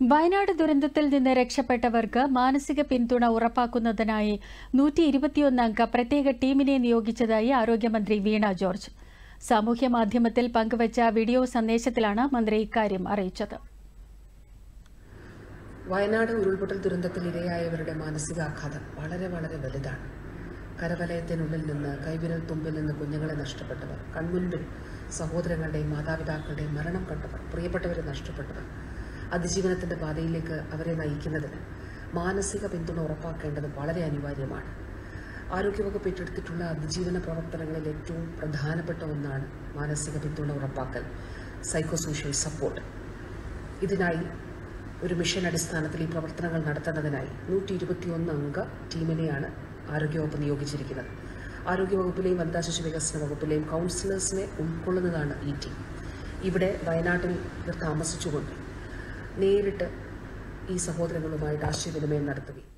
വയനാട് ദുരന്തത്തിൽ നിന്ന് രക്ഷപ്പെട്ടവർക്ക് മാനസിക പിന്തുണ ഉറപ്പാക്കുന്നതിനായി നൂറ്റി ഇരുപത്തിയൊന്നംഗ പ്രത്യേക ടീമിനെ നിയോഗിച്ചതായി ആരോഗ്യമന്ത്രി വീണ ജോർജ്. സാമൂഹ്യ മാധ്യമത്തിൽ പങ്കുവച്ച വീഡിയോ സന്ദേശത്തിലാണ് മന്ത്രി ഇക്കാര്യം അറിയിച്ചത്. വയനാട് ഉരുൾപൊട്ടൽ ദുരന്തത്തിൽ ഇരയായവരുടെ മാനസികാഘാതം വളരെ വളരെ വലുതാണ്. കരവലയത്തിനുള്ളിൽ നിന്ന് കൈവിരൽ തുമ്പിൽ നിന്ന് കുഞ്ഞുങ്ങളെ നഷ്ടപ്പെട്ടവർ കൺമുൻപിൽ സഹോദരങ്ങളുടെയും മാതാപിതാക്കളുടെയും മരണം കണ്ടവർ പ്രിയപ്പെട്ടവരെ നഷ്ടപ്പെട്ടവർ അതിജീവനത്തിന്റെ പാതയിലേക്ക് അവരെ നയിക്കുന്നതിന് മാനസിക പിന്തുണ ഉറപ്പാക്കേണ്ടത് വളരെ അനിവാര്യമാണ്. ആരോഗ്യവകുപ്പ് ഏറ്റെടുത്തിട്ടുള്ള അതിജീവന പ്രവർത്തനങ്ങളിൽ ഏറ്റവും പ്രധാനപ്പെട്ട ഒന്നാണ് മാനസിക പിന്തുണ ഉറപ്പാക്കൽ സൈക്കോ സോഷ്യൽ സപ്പോർട്ട് ഇതിനായി ഒരു മിഷൻ അടിസ്ഥാനത്തിൽ ഈ പ്രവർത്തനങ്ങൾ നടത്തുന്നതിനായി നൂറ്റി ഇരുപത്തിയൊന്ന് അംഗ ടീമിനെയാണ് ആരോഗ്യവകുപ്പ് നിയോഗിച്ചിരിക്കുന്നത്. ആരോഗ്യവകുപ്പിലെയും വനിതാ ശിശു വികസന വകുപ്പിലെയും കൗൺസിലേഴ്സിനെ ഉൾക്കൊള്ളുന്നതാണ് ഈ ടീം ഇവിടെ വയനാട്ടിൽ ഇവർ താമസിച്ചുകൊണ്ട് നേരിട്ട് ഈ സഹോദരങ്ങളുമായിട്ട് ആശയവിനിമയം നടത്തുകയും